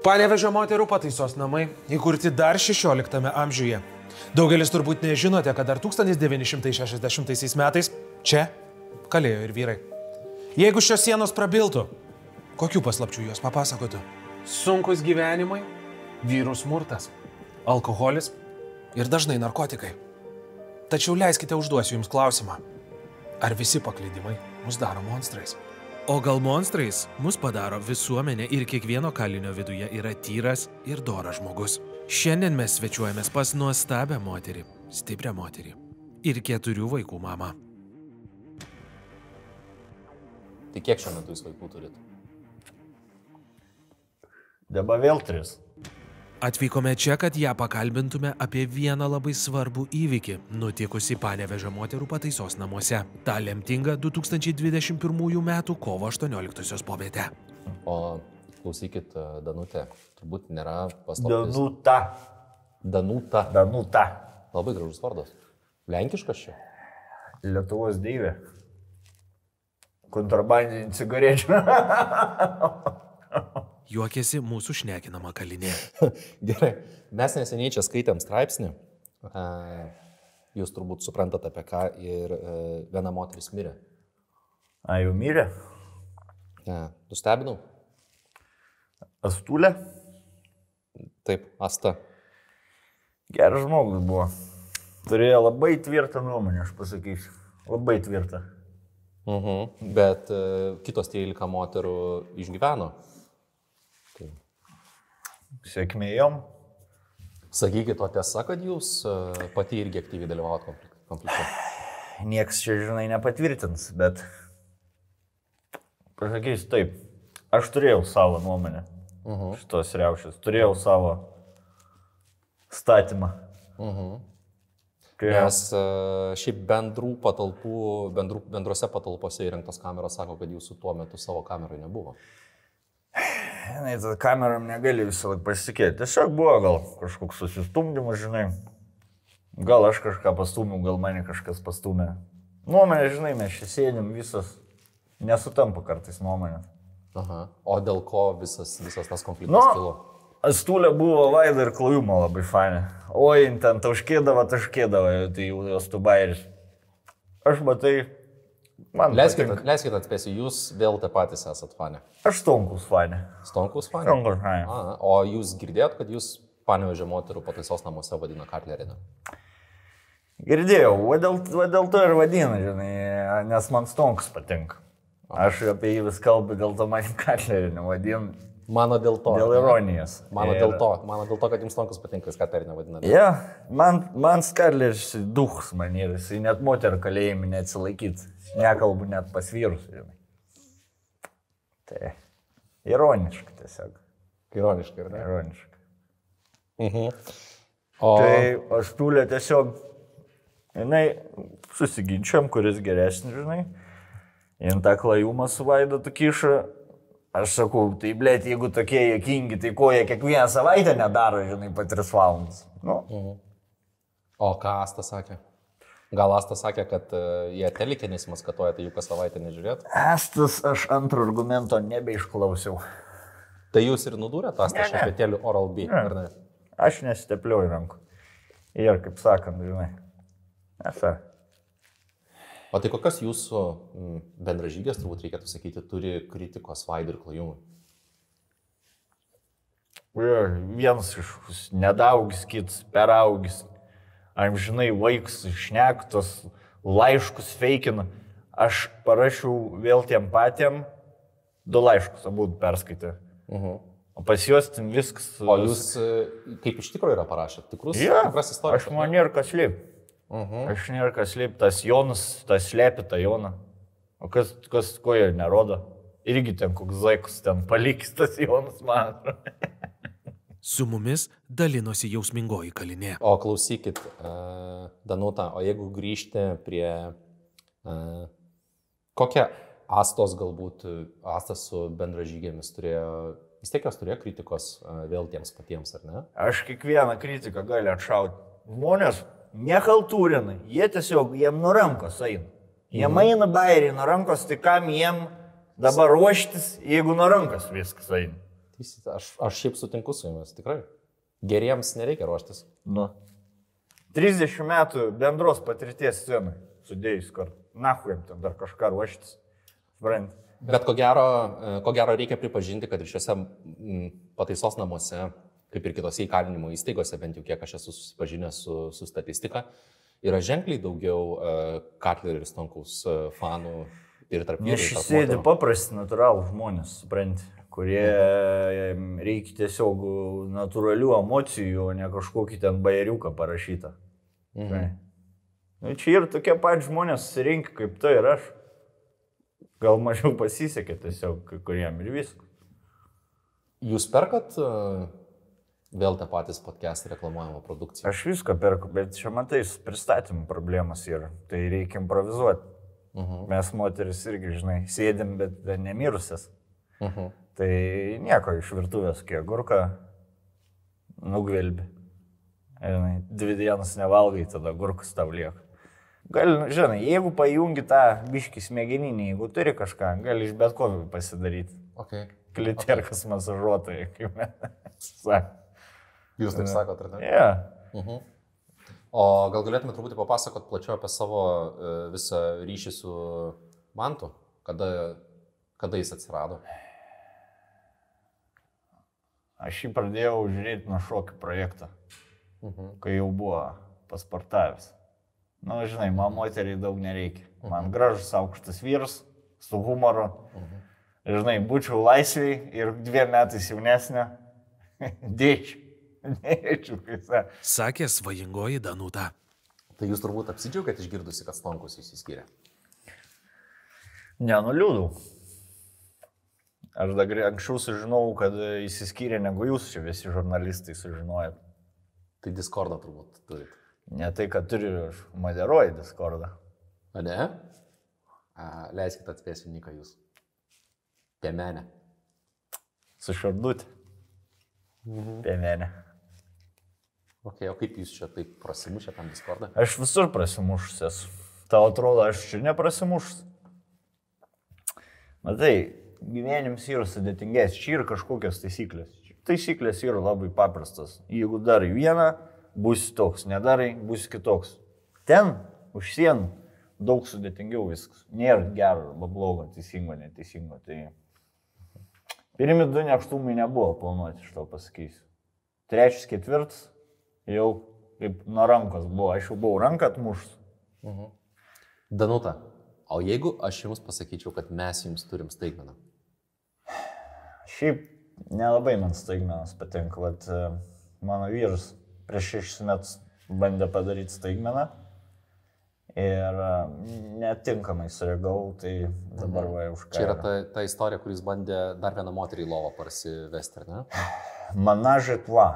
Panevežio moterų pataisos namai įkurti dar 16 amžiuje. Daugelis turbūt nežinote, kad dar 1960 metais čia kalėjo ir vyrai. Jeigu šios sienos prabiltų, kokių paslapčių jos papasakotų? Sunkus gyvenimai, vyrų smurtas, alkoholis ir dažnai narkotikai. Tačiau leiskite užduosiu Jums klausimą. Ar visi paklydimai mus daro monstrais? O gal monstrais mus padaro visuomenė ir kiekvieno kalinio viduje yra tyras ir doras žmogus? Šiandien mes svečiuojamės pas nuostabią moterį, stiprią moterį ir keturių vaikų mamą. Tai kiek šiuo metu jūs vaikų turit? Dabar vėl tris. Atvykome čia, kad ją pakalbintume apie vieną labai svarbų įvykį, nutikusi Panevežio moterų pataisos namuose. Ta lemtinga 2021 m. kovo 18 popietę. O klausykit, Danutė, turbūt nėra paslaptis. Danuta. Danuta. Danuta. Labai gražus vardas. Lenkiškas čia. Lietuvos deivė. Kontrabandinį cigarečių. Juokėsi mūsų šnekinama kalinė. Gerai, mes neseniai čia skaitėm straipsnį. Jūs turbūt suprantate apie ką ir e, viena moteris mirė. A, jau mirė? Ne, nustebinau? Astulė? Taip, Asta. Geras žmogus buvo. Turėjo labai tvirtą nuomonę, aš pasakysiu. Labai tvirtą. Mhm. Bet e, kitos 13 moterų išgyveno. Tai Sėkmė jom. sakykit, o tiesa, kad jūs e, pati irgi aktyviai dalyvavot konflik- konflikte. Niekas čia, žinai, nepatvirtins, bet pasakysiu taip. Aš turėjau savo nuomonę Mhm. šitos reušės. Turėjau savo statymą. Mhm. Kai Nes e, šiaip bendrų patalpų, bendrų, bendrose patalpose įrengtos kameros sako, kad jūsų tuo metu savo kameroje nebuvo. Žinai, tą kameram negali visą laiką pasitikėti. Tiesiog buvo gal kažkoks susistumdymas, žinai. Gal aš kažką pastumiau, gal mane kažkas pastumė. Nuomonė, žinai, mes čia sėdim visas. Nesutampa kartais nuomonė. Aha. O dėl ko visas, visas tas konfliktas Nu, kilo? Astulė buvo vaida ir klajumo labai fainė. Oi, ten taškėdavo, taškėdavo, tai jau jos tu bairis. Aš matai, man. Leiskit, patinka. leiskit atspėsiu, jūs vėl te patys esat fane. Aš stonkus fainė. Stonkus fane? Stonkus fainė. A, o jūs girdėjot, kad jūs panevežė moterų pataisos namuose vadina Katlerinę? Girdėjau, o dėl, o dėl to ir vadina, žinai, nes man stonkus patinka. Aš apie jį vis kalbu, dėl to man Katlerį nevadinu. Mano dėl to. Dėl ironijos. Mano Ir- dėl to, mano dėl to, kad jums Stonkus patinka, jūs Katlerinę vadinate. Ja, man, man Skarleris duhs man yra, jisai net moterų kalėjimį neatsilaikyt. Nekalbu net pas vyrus, žinai. Tai ironiška tiesiog. Ironiškai, ar ne? Ironiška. Mhm. O, Tai aš tūlė tiesiog, jinai, susiginčiam, kuris geresnis, žinai. Jin tą klajumą su Vaidu kiša. Aš sakau, tai blėt, jeigu tokie jokingi, tai ko jie kiekvieną savaitę nedaro, žinai, po 3 valandas. Nu, o ką Asta sakė? Gal Asta sakė, kad uh, jie telikė nesimaskatuoja, tai jų kas savaitę nežiūrėt? Estas aš antro argumento nebeišklausiau. Tai jūs ir nudūrėt Astą Ne, ne. šepetėlių Oral B, ar ne? Aš nesitepliuoju rankų. Ir kaip sakant, žinai. Esa. O tai kokios jūsų bendražygės, turbūt reikėtų sakyti, turi kritikos vaidų ir klajumų? Vienas iš nedaugis, kitas peraugis. Amžinai vaiks išnektos, laiškus feikina. Aš parašiau vėl tiem patiem du laiškus, abu perskaitė. Mhm. O pas juos ten viskas. O jūs e, kaip iš tikrųjų yra parašę? Tikrus, Ja, tikras istorijas? aš man nėra kas slėp. Mhm. Aš nėra kas slėp. Tas Jonas, tas slėpė tą Joną. O kas, kas ko jie nerodo? Irgi ten koks zaikus ten palikis tas Jonas, man. Su mumis dalinosi jausmingoji kalinė. O klausykit, uh, Danuta, o jeigu grįžti prie uh, kokią Astos galbūt, e, Astas su bendražygėmis turėjo, vis tiek jos turėjo kritikos uh, vėl tiems patiems, ar ne? Aš kiekvieną kritiką galiu atšauti. Žmonės nehaltūrinai, jie tiesiog, jiem nuo rankos eina. Jie mhm. eina bairiai nuo rankos, tai kam jiem dabar ruoštis, jeigu nuo rankos viskas eina. Visi- Aš, aš šiaip sutinku su jumis, tikrai. Geriems nereikia ruoštis. Nu. 30 metų bendros patirties scenai sudėjus kartu. Na, huim, ten dar kažką ruoštis. Sprant. Bet ko gero, e, ko gero reikia pripažinti, kad ir šiuose pataisos namuose, kaip ir kitose įkalinimo įstaigose, bent jau kiek aš esu susipažinęs su, su statistika, yra ženkliai daugiau uh, Katlerio ir Stonkaus uh, fanų ir tarp šis tarp sėdi paprasti, natūralų žmonės, supranti, kurie reikia tiesiog natūralių emocijų, o ne kažkokį ten bairiuką parašytą. Mhm. Nu, čia ir tokie pat žmonės susirinkę kaip tu ir aš. Gal mažiau pasisekė tiesiog kai kuriem ir viskas. Jūs perkat uh, vėl tą patys podcast reklamuojamą produkciją? Aš viską perku, bet čia matai, su pristatymu problemas yra. Tai reikia improvizuoti. Mhm. Mes moteris irgi, žinai, sėdim, bet nemirusias. Mhm. Tai nieko iš virtuvės, kiek gurka nugvelbi. Žinai, dvi dienas nevalgai, tada gurkus tau lieka. Gal, žinai, jeigu pajungi tą biškį smegeninį, jeigu turi kažką, gali iš bet ko pasidaryti. Okay. Kliterkas masažuotojai, kaip mes sakome. Jūs taip sakote, ar ne? Yeah. Mhm. O gal galėtume truputį papasakot plačiau apie savo e, visą ryšį su Mantu? Kada, kada jis atsirado? Aš jį pradėjau žiūrėti nuo šokių projektą, Mhm. kai jau buvo paspartavęs. Na, nu, žinai, man moteriai daug nereikia. Man gražus aukštas vyras, su humoru. Žinai, būčiau laisviai ir dviem metais jaunesnė. Dėčiau. Dėčiau, kaip sakė. Sakė svajingoji Danuta. Tai jūs turbūt apsidžiaugiat išgirdusi, kad Stonkus įsiskyrė. Nenuliūdau. Aš dar anksčiau sužinojau, kad įsiskyrė negu jūs čia visi žurnalistai sužinojot. Tai Discordą turbūt turite. Ne tai, kad turi aš moderuoju Discordą. A ne? A, leiskite atspėsiu Niką jūs. Piemenė. Su šardutė. Piemenė. Ok, o kaip jūs čia taip prasimušė tam Discordą? Aš visur prasimušęs. Tau atrodo, aš čia neprasimušęs. Matai, gyvenimas yra sudėtingesnis. Čia yra kažkokios taisyklės. Taisyklės yra labai paprastas. Jeigu darai vieną, bus toks. Nedarai, bus kitoks. Ten, už sienų, daug sudėtingiau viskas. Nėra gero arba blogo, teisingo, neteisingo. Tai pirmi du neštumai nebuvo planuoti, iš to pasakysiu. Trečias, ketvirtas, jau kaip nuo rankos buvo. Aš jau buvau ranką atmušęs. Danuta, o jeigu aš jums pasakyčiau, kad mes jums turim staigmeną? Šiaip nelabai man staigmenas patinka. Vat, e, mano vyras prieš šešis metus bandė padaryti staigmeną ir e, netinkamai sureagavau, tai dabar va už ką. Čia yra ta, ta istorija, kuris bandė dar vieną moterį į lovą parsivesti, ar ne? Manažė tva.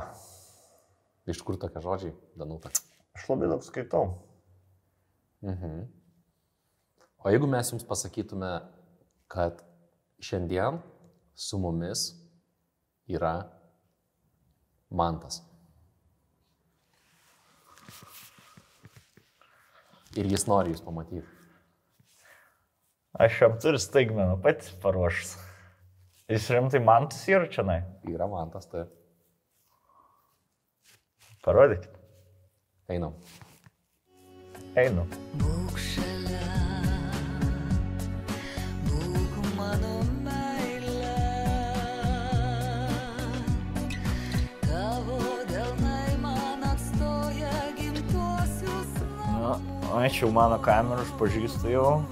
Iš kur tokie žodžiai, Danuta? Aš labai daug skaitau. Mhm. O jeigu mes jums pasakytume, kad šiandien su mumis yra mantas. Ir jis nori jūs pamatyti. Aš jam turiu staigmeną pats paruošęs. Jis rimtai mantas yra čia, nai. Yra mantas, tai Parodykit. einam. Einu. Na, ačiū mano kamerą, aš pažįstu jau.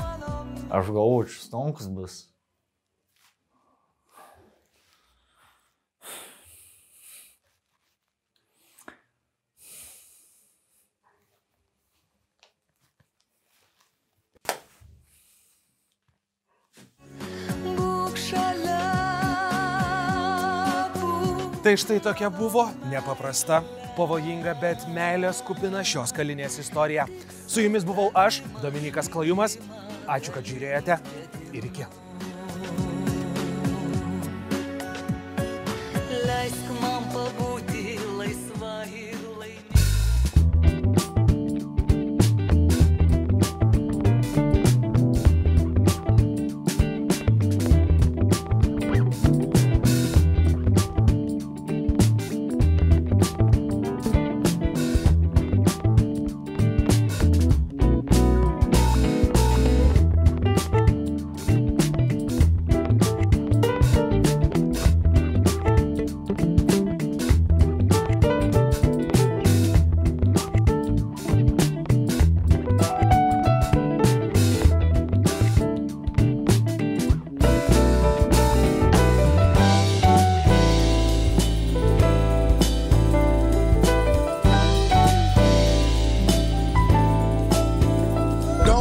Mano Aš galvoju, čia stonkus bus. Tai štai tokia buvo nepaprasta, pavojinga, bet meilės kupina šios kalinės istorija. Su jumis buvau aš, Dominikas Klajumas. Ačiū, kad žiūrėjote ir iki.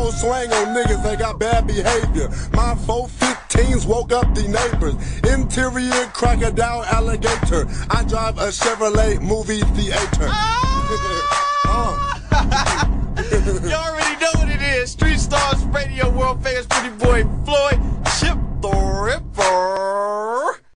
Whole swang on niggas that got bad behavior. My 415s woke up the neighbors. Interior crocodile alligator. I drive a Chevrolet movie theater. Uh. You already know what it is. Street Stars Radio World Famous Pretty Boy Floyd.